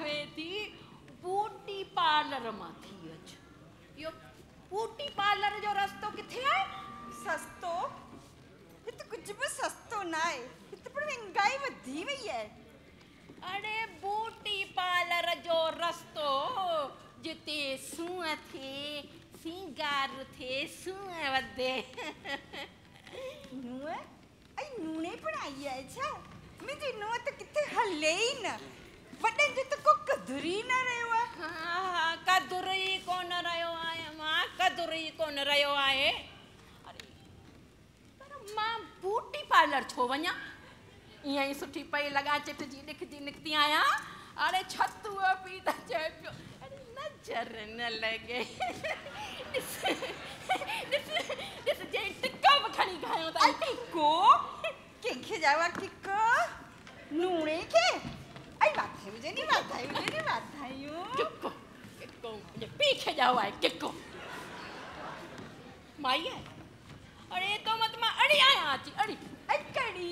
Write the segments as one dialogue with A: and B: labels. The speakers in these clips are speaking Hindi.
A: थी ब्यूटी पार्लर माँ थी अच इहो ब्यूटी पार्लर जो रस्तो किथे आहे
B: सस्तो। हिते कुझु बि सस्तो न आहे हिते पर महांगाई वधी वई आहे
A: अरे ब्यूटी पार्लर जो रस्तो जिते सूंहं थिए सिंगार थिए सूंहं वधे।
B: नूंहं? ऐं नूणे पण आई आहे छा मुंहिंजी नूंहं त किथे हले ई न। वॾनि त को क़दुरु ई न रहियो आहे
A: हा कदुर ई कोन रहियो आहे माँ कदुर ई कोन रहियो आहे अरे पर माँ ब्यूटी पार्लर छो वञा ईअं ई सुठी पई लॻा चिटजी निकिती निकिती आहियाँ अरे छतुअ पी त चए पियो अरे नज़र न लॻे ॾिस ॾिस ॾिस जे टिका बि खणी खायूं था
B: को कंहिंखे जावा किक नूणे खे ऐं वाधायूं हुजनि वाधायूं हुजनि वाधायूं
A: किको किको मुंहिंजे पीउ खे ॼाओ आहे किको माई आहे अरे तो मत माँ अड़ी आहियाँ अची अड़ी
B: ऐं कड़ी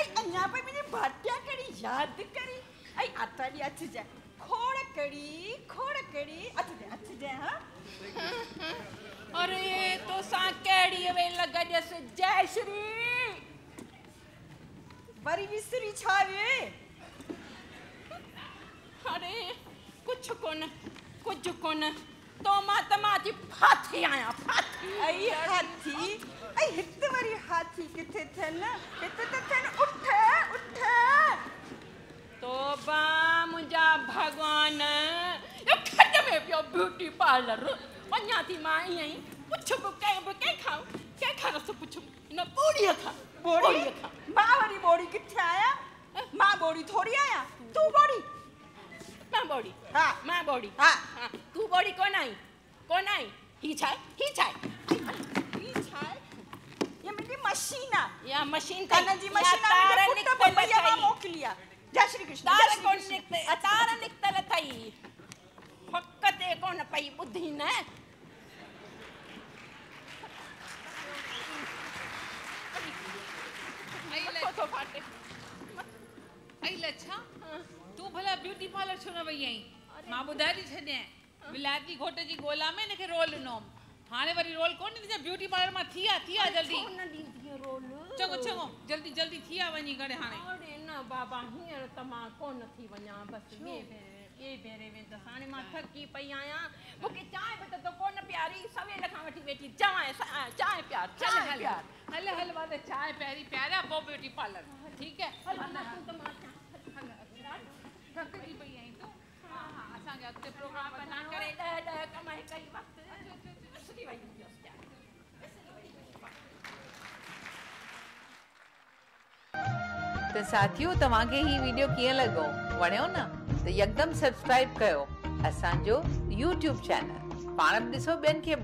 B: ऐं अञा पई मुंहिंजी भाटिया कड़ी यादि करी ऐं आताड़ी अचिजांइ खोड़ कड़ी खोड़ कड़ी अचिजांइ अचिजांइ हा
A: अरे तो सां कहिड़ी वे लॻसि जय श्री
B: वरी विसरी छा वे
A: अरे कुझु कोन कुझु कोन। तो माँ त फाथी आहियाँ फाथी
B: ऐं हाथी ऐं हिते वरी हाथी किथे थियनि हिते त थियनि उठ उठ।
A: तो बा मुंहिंजा भॻवान इहो खॾ में पियो ब्यूटी पार्लर। वञा थी माँ ईअं ई पुछ बि कंहिं बि कंहिंखां कंहिंखां रस पुछ हिन ॿोड़ीअ खां
B: बोड़ी
A: ॿोड़ीअ खां
B: माँ वरी बोड़ी किथे आहियाँ माँ बोड़ी थोरी आहियाँ तूं बोड़ी
A: माँ
B: हाँ
A: माँ बॉडी
B: हाँ
A: हा तूं ॿोड़ी कोन आई कोन आई ही छाय ही छाय
B: ही छाय ये मेरी मशीन है
A: या मशीन
B: का जी मशीन मुंहिंजे पुट
A: निकितल
B: बम्बईअ माँ
A: अथई
B: मोकिली जय श्री कृष्ण
A: तार कौन
B: कृष्ण।
A: निकितल तार निकितल अथई फक ते कोन पई ॿुधी न
C: आई ले
A: मथो थो फाटे
C: आई लच्छा तू ब्यूटी छो न वई आहीं माँ ॿुधाए थी छॾियाँ विलायती घोट जी ॻोल्हा में हिनखे रोल ॾिनोम। हाणे वरी रोल कोन ॾींदी ब्यूटी पार्लर माँ थी आ थी आ जल्दी। चङो चङो जल्दी जल्दी थी आ वञी करे हाणे।
A: न बाबा हींअर त माँ कोन थी वञा बसि ॿिए भेरे वेंदसि। हाणे माँ थकी पई आहियाँ। मूंखे चांहि बि त तो कोन प्यारी सवेल खां वठी वेठी चांहि चांहि प्यार
C: चल
A: चांहि
C: हल
A: प्यार।
C: हल हल वाले चाय पहिरीं प्यारा पोइ ब्यूटी पार्लर। ठीकु है
A: हल न तूं त माँ चांहि
C: थकिजी पई आहीं तूं हा हा असांखे अॻिते प्रोग्राम
A: बना
C: बनाइणो
A: करे
C: आहे
D: त साथियो तव्हांखे ही वीडियो कीअं लॻो वणियो न? त यकदम सब्सक्राइब कयो। असांजो यूट्यूब चैनल पाण बि ॾिसो ॿियनि खे